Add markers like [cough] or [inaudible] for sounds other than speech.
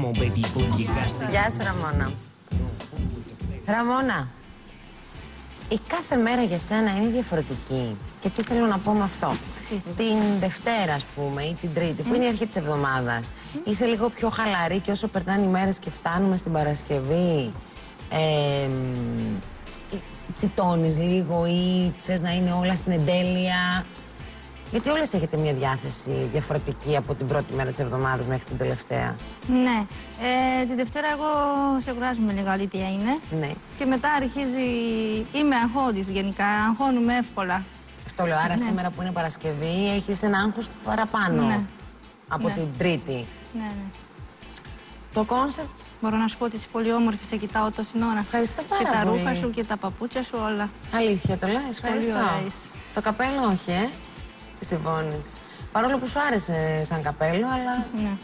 Come on, baby boo, you got to. Γεια σου, Ραμόνα. Ραμόνα, η κάθε μέρα για σένα είναι διαφορετική. Και τι θέλω να πω με αυτό. [laughs] Την Δευτέρα, ας πούμε, ή την Τρίτη, που είναι η αρχή της εβδομάδας, είσαι λίγο πιο χαλαρή και όσο περνάνε οι μέρες και φτάνουμε στην Παρασκευή, ε, μ, τσιτώνεις λίγο ή θες να είναι όλα στην εντέλεια. Γιατί όλες έχετε μια διάθεση διαφορετική από την πρώτη μέρα της εβδομάδας μέχρι την τελευταία; Ναι. Ε, τη Δευτέρα εγώ σε κουράζομαι λίγο αλήθεια είναι. Ναι. Και μετά αρχίζει. Είμαι αγχώδης γενικά. Αγχώνομαι εύκολα. Αυτό λέω. Άρα σήμερα που είναι Παρασκευή έχεις ένα άγχος παραπάνω Ναι. από Ναι. την Τρίτη. Ναι, ναι. Το κόνσεπτ. Μπορώ να σου πω ότι είσαι πολύ όμορφη, σε κοιτάω τόση ώρα. Ευχαριστώ πάρα Και τα πολύ. ρούχα σου και τα παπούτσια σου όλα. Αλήθεια το λες. Ευχαριστώ. ωραία είσαι. Το καπέλο όχι, ε. Τη Ιβόνης. Παρόλο που σου άρεσε σαν καπέλο, αλλά Ναι.